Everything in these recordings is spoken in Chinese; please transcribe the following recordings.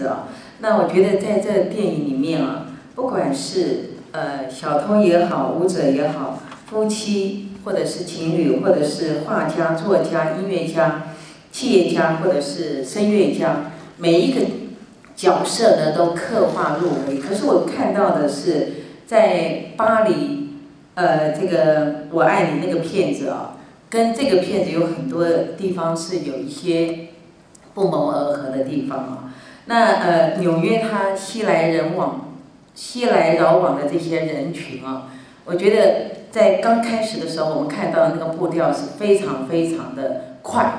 是啊，那我觉得在这电影里面啊，不管是呃小偷也好，舞者也好，夫妻或者是情侣，或者是画家、作家、音乐家、企业家，或者是声乐家，每一个角色呢都刻画入微。可是我看到的是，在巴黎，呃，这个我爱你那个片子啊，跟这个片子有很多地方是有一些不谋而合的地方啊。那呃，纽约它熙来人往、熙来攘往的这些人群啊，我觉得在刚开始的时候，我们看到那个步调是非常非常的快。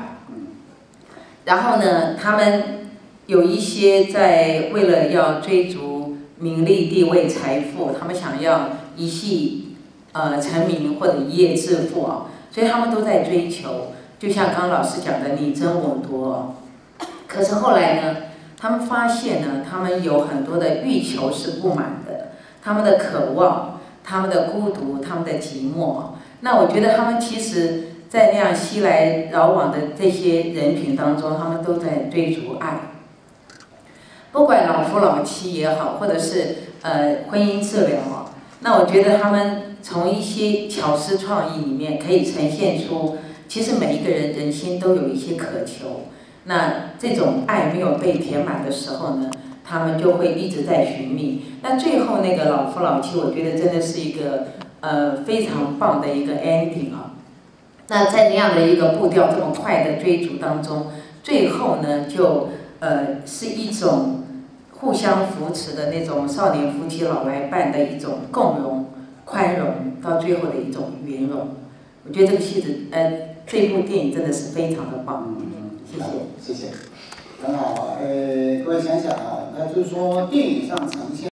然后呢，他们有一些在为了要追逐名利、地位、财富，他们想要一夕呃成名或者一夜致富啊，所以他们都在追求。就像刚老师讲的，你争我夺。可是后来呢？他们发现呢，他们有很多的欲求是不满的，他们的渴望，他们的孤独，他们的寂寞。那我觉得他们其实，在那样熙来攘往的这些人群当中，他们都在追逐爱。不管老夫老妻也好，或者是呃婚姻治疗，那我觉得他们从一些巧思创意里面可以呈现出，其实每一个人人心都有一些渴求。那这种爱没有被填满的时候呢，他们就会一直在寻觅。那最后那个老夫老妻，我觉得真的是一个呃非常棒的一个 ending 啊。那在那样的一个步调这么快的追逐当中，最后呢就呃是一种互相扶持的那种少年夫妻老来伴的一种共融、宽容，到最后的一种圆融。我觉得这个戏子呃这部电影真的是非常的棒。谢谢，很好。呃，各位想想啊，那就是说电影上呈现。